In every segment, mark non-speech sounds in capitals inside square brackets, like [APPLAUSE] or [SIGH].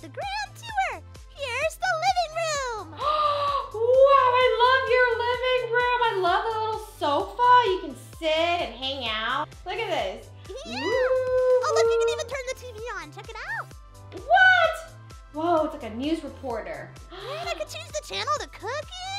the grand tour. Here's the living room. [GASPS] wow, I love your living room. I love the little sofa. You can sit and hang out. Look at this. Yeah. Oh, look, you can even turn the TV on. Check it out. What? Whoa, it's like a news reporter. [GASPS] And I can change the channel to cooking.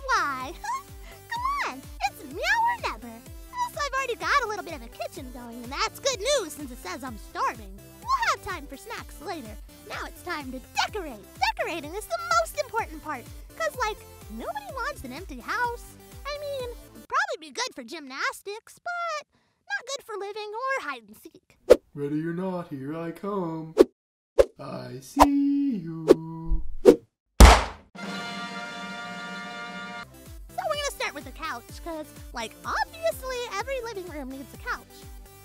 DIY. [LAUGHS] Come on, it's now or never. Also, I've already got a little bit of a kitchen going, and that's good news since it says I'm starving. We'll have time for snacks later. Now it's time to decorate. Decorating is the most important part, because, like, nobody wants an empty house. I mean, probably be good for gymnastics, but not good for living or hide and seek. Ready or not, here I come. I see you. The couch, because, like, obviously every living room needs a couch.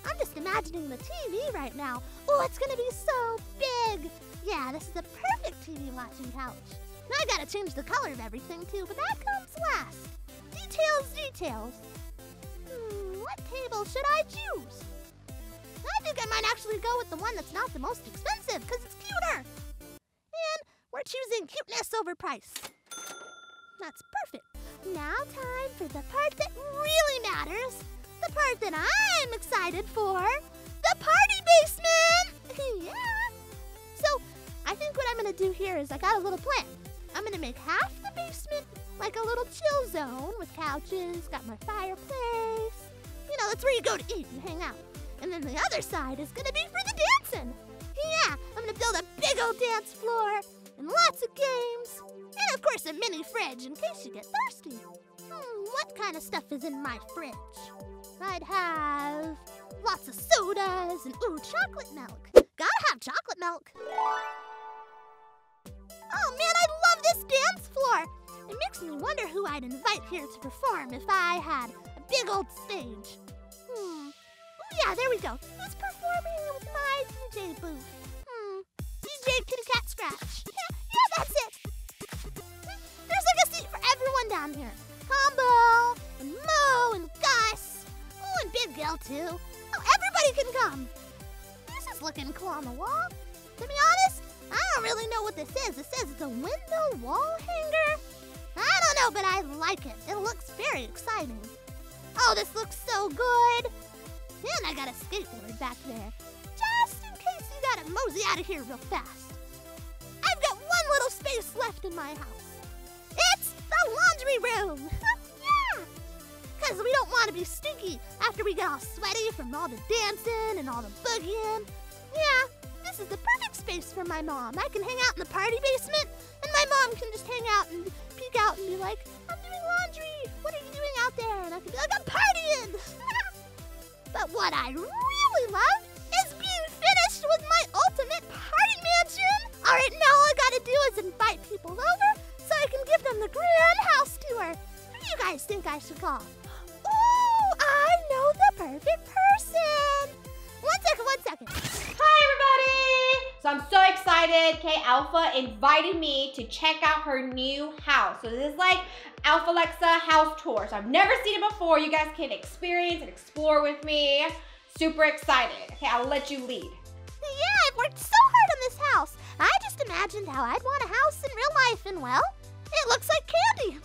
I'm just imagining the TV right now. Oh, it's gonna be so big. Yeah, this is the perfect TV watching couch. Now I gotta change the color of everything too, but that comes last. Details, details. Hmm, what table should I choose? I think I might actually go with the one that's not the most expensive, because it's cuter. And we're choosing cuteness over price. That's perfect. Now time for the part that really matters. The part that I'm excited for. The party basement! [LAUGHS] yeah. So, I think what I'm gonna do here is I got a little plan. I'm gonna make half the basement like a little chill zone with couches, got my fireplace. You know, that's where you go to eat and hang out. And then the other side is gonna be for the dancing. Yeah, I'm gonna build a big old dance floor and lots of games. Course, a mini fridge in case you get thirsty. Hmm, what kind of stuff is in my fridge? I'd have lots of sodas and ooh, chocolate milk. Gotta have chocolate milk. Oh man, I love this dance floor. It makes me wonder who I'd invite here to perform if I had a big old stage. Hmm. Oh yeah, there we go. Who's performing with my DJ booth? Hmm. DJ Kitty Cat Scratch. Yeah, [LAUGHS] yeah, that's it. Down here. Combo and Mo and Gus. Oh, and Big Gil too. Oh, everybody can come. This is looking cool on the wall. To be honest, I don't really know what this is. It says it's a window wall hanger. I don't know, but I like it. It looks very exciting. Oh, this looks so good. And I got a skateboard back there. Just in case you gotta mosey out of here real fast. I've got one little space left in my house. Laundry room. [LAUGHS] yeah. Because we don't want to be stinky after we get all sweaty from all the dancing and all the boogieing. Yeah, this is the perfect space for my mom. I can hang out in the party basement, and my mom can just hang out and peek out and be like, I'm doing laundry. What are you doing out there? And I can be like, I'm partying. [LAUGHS] but what I really love guys think I? Oh, know the perfect person. One second, one second. Hi, everybody! So I'm so excited. K Alpha invited me to check out her new house. So this is like Alpha Lexa house tour. So I've never seen it before. You guys can experience and explore with me. Super excited. Okay, I'll let you lead. Yeah, I've worked so hard on this house. I just imagined how I'd want a house in real life, and well, it looks like candy.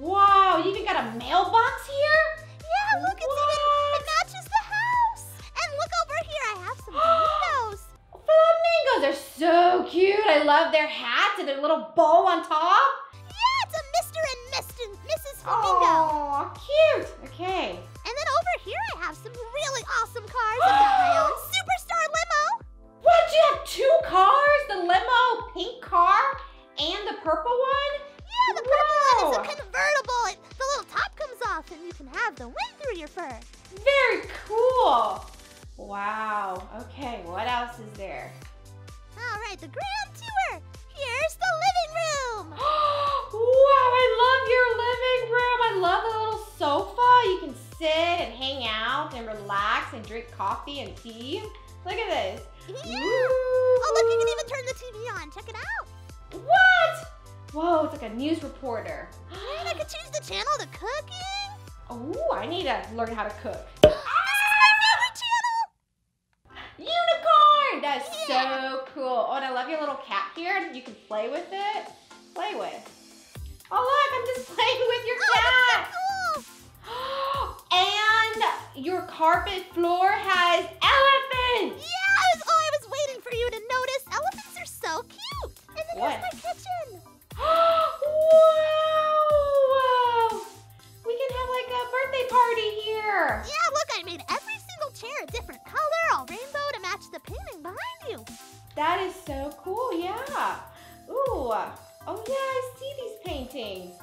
Wow, you even got a mailbox here? yeah, look, it's even, it matches the house. And look over here, I have some [GASPS] windows. Flamingos are so cute. I love their hats and their little bow on top. Yeah, it's a Mr. and Mr. Mrs. Flamingo. Oh, cute. Okay. And then over here, I have some really awesome cars. I got my own [GASPS] superstar limo. What? You have two cars? The limo pink car and the purple one? Yeah, the purple one is Whoa. a convertible. It, the little top comes off, and you can have the wind through your fur. Very cool. Wow. Okay, what else is there? All right, the grand tour. Here's the living room. [GASPS] wow, I love your living room. I love the little sofa. You can sit and hang out and relax and drink coffee and tea. Look at this. Yeah. Ooh. Oh, look, you can even turn the TV on. Check it out. What? Whoa, it's like a news reporter. And I could change the channel to cooking. Oh, I need to learn how to cook. [GASPS] This is my favorite channel. Unicorn! That's Yeah. so cool. Oh, and I love your little cat here. You can play with it. Play with. Oh, look, I'm just [LAUGHS] playing with your Oh, cat. that's so cool. [GASPS] and your carpet floor has elephants. Was, oh, I was waiting for you to notice. Elephants are so cute. And then What? here's my kitchen. Wow! We can have like a birthday party here. Yeah, look, I made every single chair a different color, all rainbow to match the painting behind you. That is so cool, yeah. Ooh, oh yeah, I see these paintings.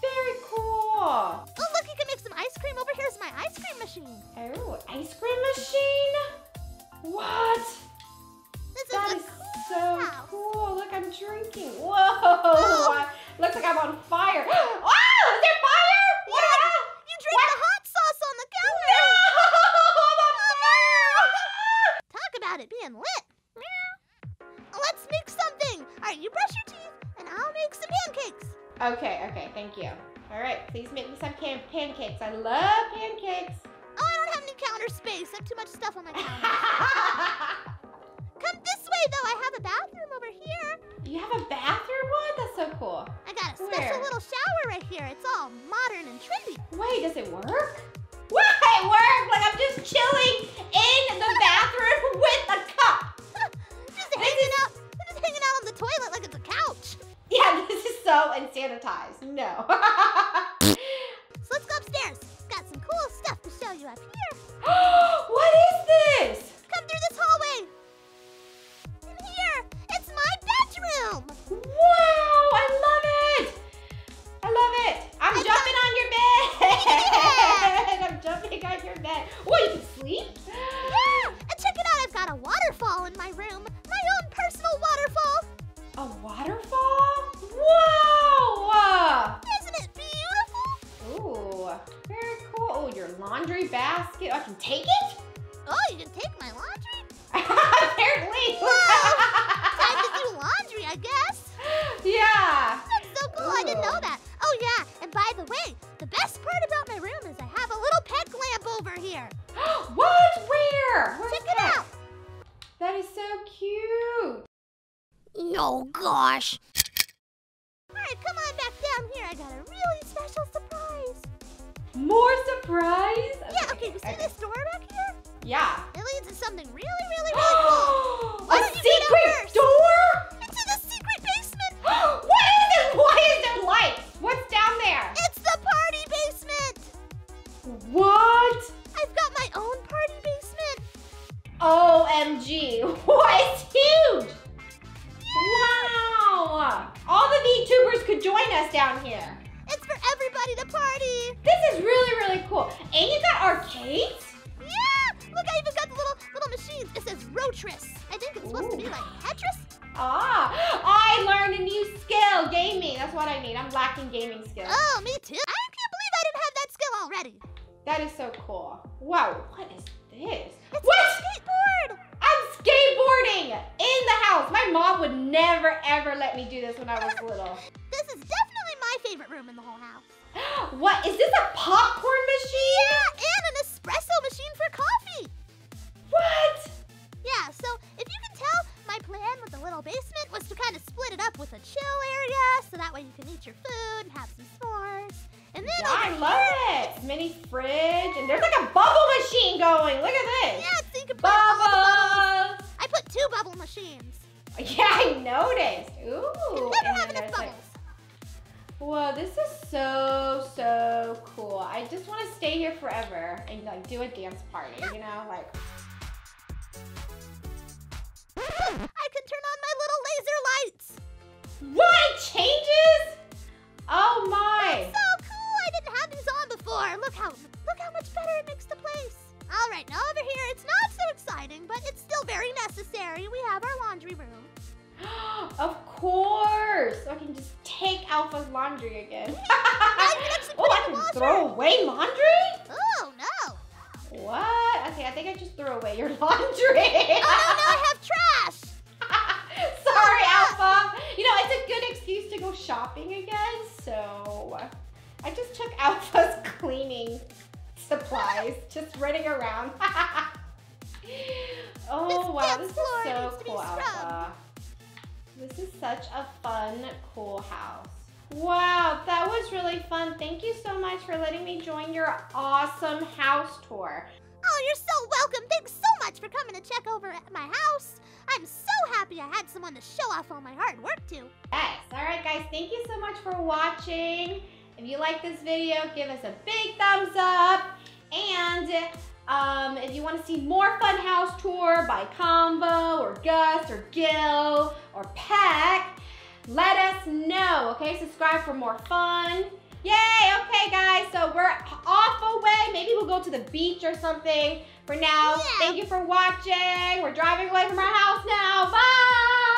Very cool. Oh, look, you can make some ice cream. Over here's my ice cream machine. Oh, ice cream machine? What? This That is cool so house. cool. Look, I'm drinking. Whoa! Oh. Looks like I'm on fire. [GASPS] Oh, is there fire? What? You drank the hot sauce on the counter. No! [LAUGHS] I'm on fire! Talk about it being lit. Let's make something. All right, you brush your teeth, and I'll make some pancakes. Okay, okay, thank you. All right, please make me some can- pancakes. I love pancakes. Oh, I don't have any counter space. I have too much stuff on my [LAUGHS] counter. Though. I have a bathroom over here. you have a bathroom one? That's so cool. I got a special little shower right here. It's all modern and trendy. Wait, does it work? What? It works! Like I'm just chilling in the [LAUGHS] bathroom with a cup. [LAUGHS] just hanging out. Just hanging out on the toilet like it's a couch. Yeah, [LAUGHS] this is so unsanitized. No. Oh, you can take my laundry? [LAUGHS] Apparently. Time to do laundry, I guess. yeah. That's so cool. I didn't know that. Oh, yeah. And by the way, the best part about my room is I have a little peg lamp over here. [GASPS] what? Where? Where's Check it that? out. That is so cute. Oh, gosh. All right, come on back down here. I got a really special surprise. More surprise? Yeah, okay, you see this door back here? Yeah. It leads to something really, really, really [GASPS] cool. Why a don't you get out secret door? Into the secret basement. [GASPS] what is it? Why is there lights? What's down there? It's the party basement. What? I've got my own party basement. OMG. [LAUGHS] What? It's huge. Wow. All the VTubers could join us down here. It's for everybody to party. This is really, really cool. And you got arcades? Look, I even got the little little machines. It says Rotris. I think it's supposed to be like Tetris. Ah, I learned a new skill, gaming. That's what I need. I'm lacking gaming skills. Oh, me too. I can't believe I didn't have that skill already. That is so cool. Wow, what is this? It's what? skateboard. I'm skateboarding in the house. My mom would never ever let me do this when I was [LAUGHS] little. This is definitely my favorite room in the whole house. what? Is this a popcorn bubble machines. [LAUGHS] Yeah, I noticed. Ooh. Never have enough like, bubbles. Whoa, this is so, so cool. I just want to stay here forever and like do a dance party, you know? Like, [GASPS] I can turn on my little laser lights. what? Changes? Oh my. It's so cool. I didn't have these on before. Look how look how much better it makes the place. All right, now over here, it's not so exciting, but it's still very necessary. We have our laundry room. [GASPS] of course. So I can just take Alpha's laundry again. [LAUGHS] put [LAUGHS] oh, I can throw away laundry? Oh no. What? Okay, I think I just threw away your [LAUGHS] laundry. Oh no, now I have trash. Sorry, oh, Alpha. You know, it's a good excuse to go shopping again, so I just took Alpha's cleaning supplies, just running around. [LAUGHS] oh, This wow, this is so needs to be cool, Alpha. This is such a fun, cool house. Wow, that was really fun. Thank you so much for letting me join your awesome house tour. Oh, you're so welcome. Thanks so much for coming to check over at my house. I'm so happy I had someone to show off all my hard work to. Yes. All right, guys. Thank you so much for watching. If you like this video, give us a big thumbs up. And um, if you want to see more fun house tour by Combo or Gus or Gil or Peck, let us know. Okay, subscribe for more fun. Yay! Okay, guys. So we're off away. Maybe we'll go to the beach or something. For now, Yeah. thank you for watching. We're driving away from our house now. Bye.